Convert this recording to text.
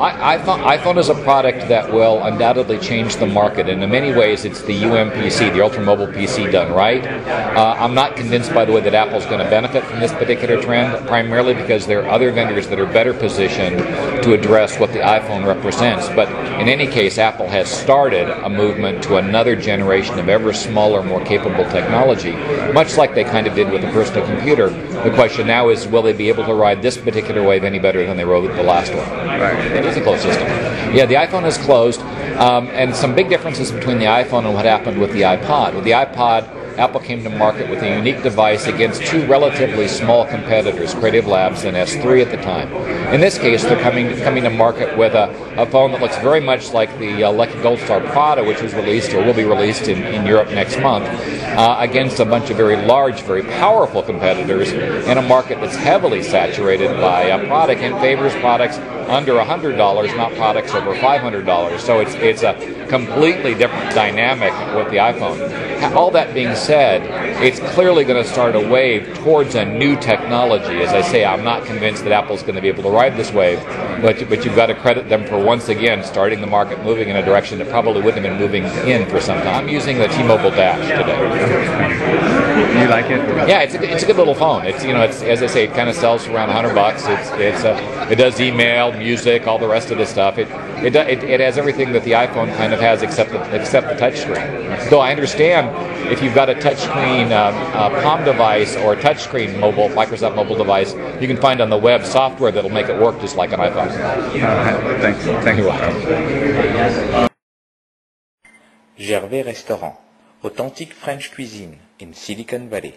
I, iPhone, iPhone is a product that will undoubtedly change the market, and in many ways, it's the UMPC, the ultra mobile PC, done right. Uh, I'm not convinced, by the way, that Apple's going to benefit from this particular trend, primarily because there are other vendors that are better positioned to address what the iPhone represents. But in any case, Apple has started a movement to another generation of ever smaller, more capable technology, much like they kind of did with the personal computer. The question now is, will they be able to ride this particular wave any better than they rode the last one? Right. It is a closed system. Yeah, the iPhone is closed, um, and some big differences between the iPhone and what happened with the iPod. With the iPod, Apple came to market with a unique device against two relatively small competitors, Creative Labs and S3 at the time. In this case, they're coming coming to market with a, a phone that looks very much like the uh, Lucky Goldstar Prada, which was released or will be released in, in Europe next month, uh, against a bunch of very large, very powerful competitors in a market that's heavily saturated by a product and favors products under $100, not products over $500. So it's, it's a completely different dynamic with the iPhone. All that being said, it's clearly going to start a wave towards a new technology. As I say, I'm not convinced that Apple's going to be able to ride this wave, but, but you've got to credit them for once again starting the market moving in a direction that probably wouldn't have been moving in for some time. I'm using the T-Mobile Dash today. Do you like it? Yeah, it's a, it's a good little phone. It's you know, it's as I say, it kind of sells for around 100 bucks. It's it's a, it does email, music, all the rest of the stuff. It it, it, it has everything that the iPhone kind of has except the, except the touchscreen. Though I understand if you've got a touchscreen um, uh, Palm device or a touchscreen mobile Microsoft mobile device, you can find on the web software that'll make it work just like an iPhone. Uh. Thank You're. Gervais Restaurant, authentic French cuisine in Silicon Valley.